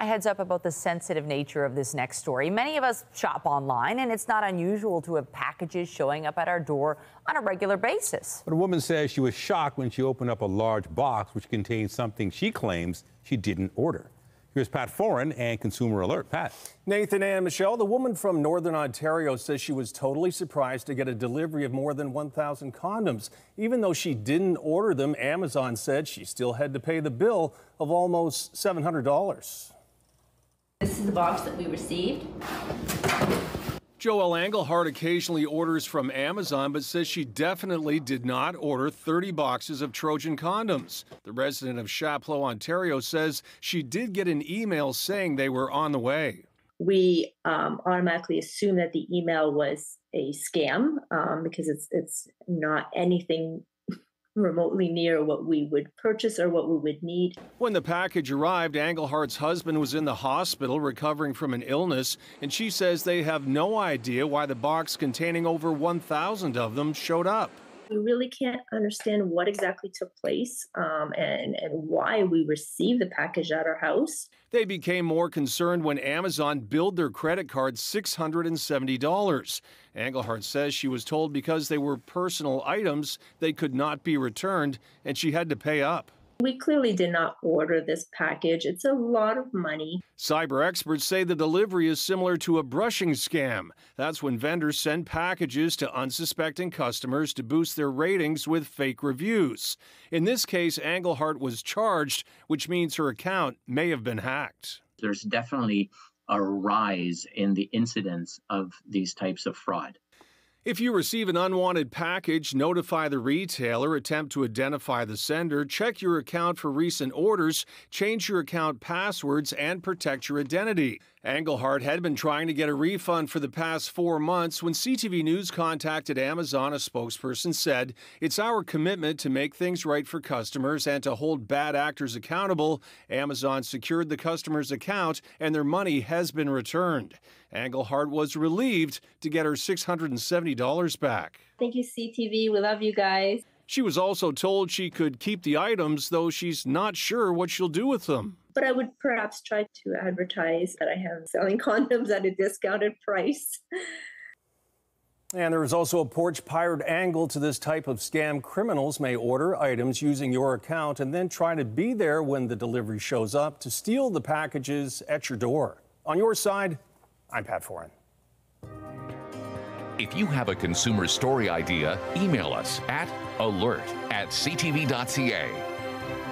A heads up about the sensitive nature of this next story. Many of us shop online, and it's not unusual to have packages showing up at our door on a regular basis. But a woman says she was shocked when she opened up a large box which contained something she claims she didn't order. Here's Pat Foran and Consumer Alert. Pat. Nathan and Michelle, the woman from Northern Ontario says she was totally surprised to get a delivery of more than 1,000 condoms. Even though she didn't order them, Amazon said she still had to pay the bill of almost $700. This is the box that we received. Joelle Engelhardt occasionally orders from Amazon, but says she definitely did not order 30 boxes of Trojan condoms. The resident of Chapleau, Ontario says she did get an email saying they were on the way. We um, automatically assume that the email was a scam um, because it's it's not anything remotely near what we would purchase or what we would need. When the package arrived, Engelhardt's husband was in the hospital recovering from an illness, and she says they have no idea why the box containing over 1,000 of them showed up we really can't understand what exactly took place um, and, and why we received the package at our house. They became more concerned when Amazon billed their credit card $670. Engelhardt says she was told because they were personal items, they could not be returned, and she had to pay up. We clearly did not order this package. It's a lot of money. Cyber experts say the delivery is similar to a brushing scam. That's when vendors send packages to unsuspecting customers to boost their ratings with fake reviews. In this case, Engelhardt was charged, which means her account may have been hacked. There's definitely a rise in the incidence of these types of fraud. If you receive an unwanted package, notify the retailer, attempt to identify the sender, check your account for recent orders, change your account passwords, and protect your identity. Engelhardt had been trying to get a refund for the past four months when CTV News contacted Amazon. A spokesperson said, It's our commitment to make things right for customers and to hold bad actors accountable. Amazon secured the customer's account and their money has been returned. Engelhardt was relieved to get her $670 back. Thank you, CTV. We love you guys. She was also told she could keep the items, though she's not sure what she'll do with them but I would perhaps try to advertise that I have selling condoms at a discounted price. And there is also a porch pirate angle to this type of scam. Criminals may order items using your account and then try to be there when the delivery shows up to steal the packages at your door. On your side, I'm Pat Foran. If you have a consumer story idea, email us at alert at ctv.ca.